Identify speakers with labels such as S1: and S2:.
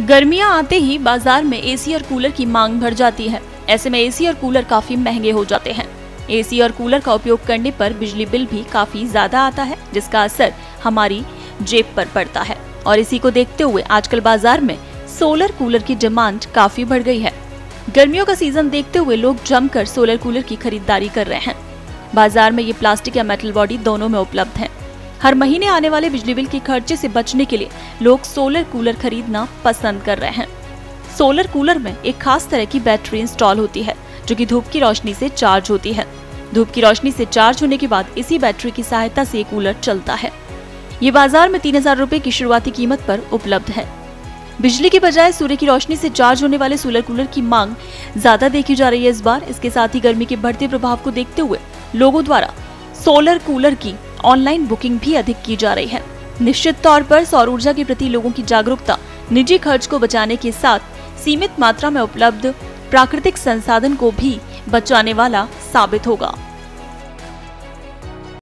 S1: गर्मियाँ आते ही बाज़ार में एसी और कूलर की मांग बढ़ जाती है। ऐसे में एसी और कूलर काफ़ी महँगे हो जाते हैं। एसी और कूलर का उपयोग करने पर बिजली बिल भी काफ़ी ज़्यादा आता है, जिसका असर हमारी जेब पर पड़ता है। और इसी को देखते हुए आजकल बाज़ार में सोलर कूलर की डिमांड काफ़ी बढ़ गई है। गर्मियों का सीज़न देखते हुए लोग जमकर सोलर कूलर की खरीदारी कर रहे हैं। बाज़ार में ये प्लास्टिक या मेटल बॉडी दोनों में उपलब्ध है। हर महीने आने वाले बिजली बिल के खर्चे से बचने के लिए लोग सोलर कूलर खरीदना पसंद कर रहे हैं। सोलर कूलर में एक खास तरह की बैटरी इंस्टॉल होती है, जो कि धूप की रोशनी से चार्ज होती है। धूप की रोशनी से चार्ज होने के बाद इसी बैटरी की सहायता से कूलर चलता है। ये बाज़ार में तीन हज़ार रूपए की शुरुआती कीमत पर उपलब्ध है। बिजली के बजाय सूर्य की रोशनी से चार्ज होने वाले सोलर कूलर की मांग ज़्यादा देखी जा रही है इस बार। इसके साथ ही गर्मी के बढ़ते प्रभाव को देखते हुए लोगों द्वारा सोलर कूलर की ऑनलाइन बुकिंग भी अधिक की जा रही है। निश्चित तौर पर सौर ऊर्जा के प्रति लोगों की जागरूकता, निजी खर्च को बचाने के साथ सीमित मात्रा में उपलब्ध प्राकृतिक संसाधन को भी बचाने वाला साबित होगा।